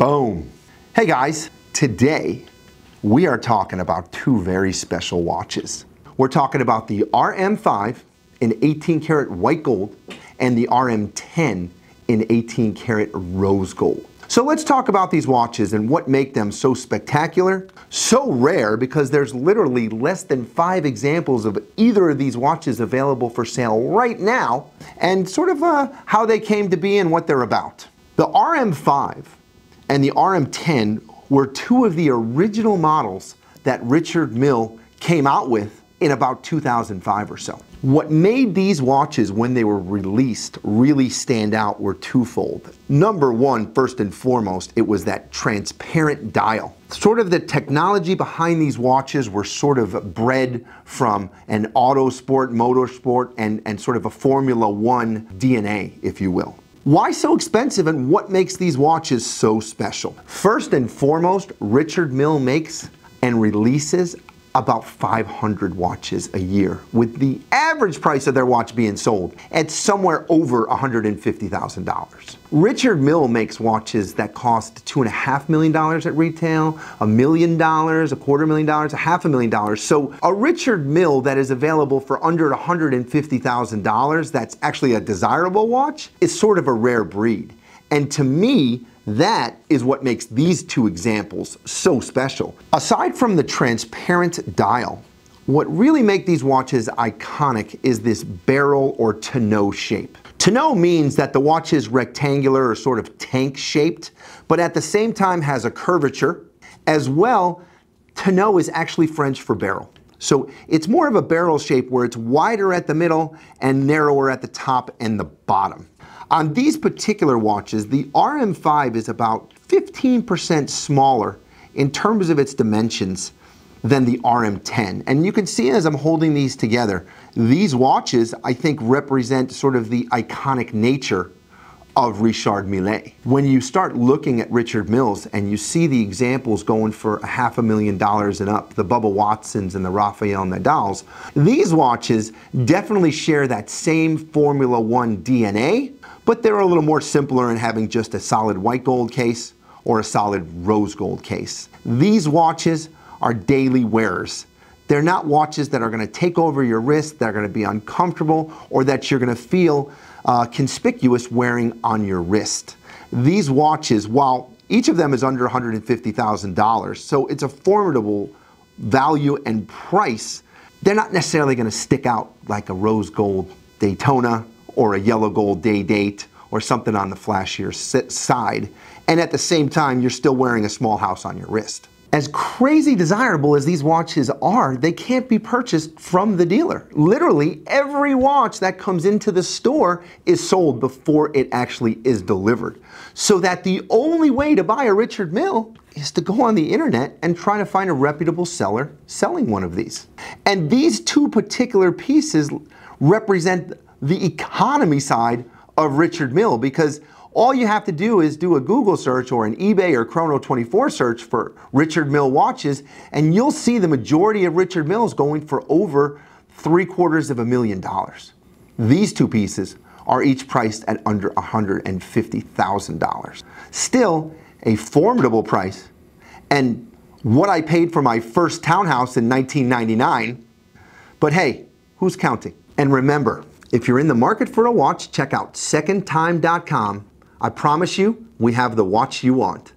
Boom. Hey guys, today we are talking about two very special watches. We're talking about the RM5 in 18 karat white gold and the RM10 in 18 karat rose gold. So let's talk about these watches and what make them so spectacular, so rare because there's literally less than five examples of either of these watches available for sale right now, and sort of uh, how they came to be and what they're about. The RM5 and the RM10 were two of the original models that Richard Mille came out with in about 2005 or so. What made these watches when they were released really stand out were twofold. Number one, first and foremost, it was that transparent dial. Sort of the technology behind these watches were sort of bred from an auto sport, motorsport, and, and sort of a Formula One DNA, if you will. Why so expensive and what makes these watches so special? First and foremost, Richard Mille makes and releases about 500 watches a year, with the average price of their watch being sold at somewhere over $150,000. Richard Mille makes watches that cost $2.5 million at retail, a million dollars, a quarter million dollars, a half a million dollars. So a Richard Mille that is available for under $150,000, that's actually a desirable watch, is sort of a rare breed. And to me, that is what makes these two examples so special. Aside from the transparent dial, what really make these watches iconic is this barrel or tonneau shape. Tonneau means that the watch is rectangular or sort of tank shaped, but at the same time has a curvature. As well, tonneau is actually French for barrel. So it's more of a barrel shape where it's wider at the middle and narrower at the top and the bottom. On these particular watches, the RM5 is about 15% smaller in terms of its dimensions than the RM10. And you can see as I'm holding these together, these watches I think represent sort of the iconic nature of Richard Mille. When you start looking at Richard Milles and you see the examples going for a half a million dollars and up, the Bubba Watsons and the Rafael Nadals, these watches definitely share that same Formula One DNA, but they're a little more simpler in having just a solid white gold case or a solid rose gold case. These watches are daily wearers. They're not watches that are going to take over your wrist, that are going to be uncomfortable, or that you're going to feel uh, conspicuous wearing on your wrist. These watches, while each of them is under $150,000, so it's a formidable value and price, they're not necessarily going to stick out like a rose gold Daytona or a yellow gold day date or something on the flashier side. And at the same time, you're still wearing a small house on your wrist. As crazy desirable as these watches are, they can't be purchased from the dealer. Literally, every watch that comes into the store is sold before it actually is delivered. So that the only way to buy a Richard Mille is to go on the internet and try to find a reputable seller selling one of these. And these two particular pieces represent the economy side of Richard Mille because all you have to do is do a Google search or an eBay or Chrono24 search for Richard Mille watches, and you'll see the majority of Richard Milles going for over three quarters of a million dollars. These two pieces are each priced at under $150,000. Still a formidable price, and what I paid for my first townhouse in 1999. But hey, who's counting? And remember, if you're in the market for a watch, check out secondtime.com I promise you, we have the watch you want.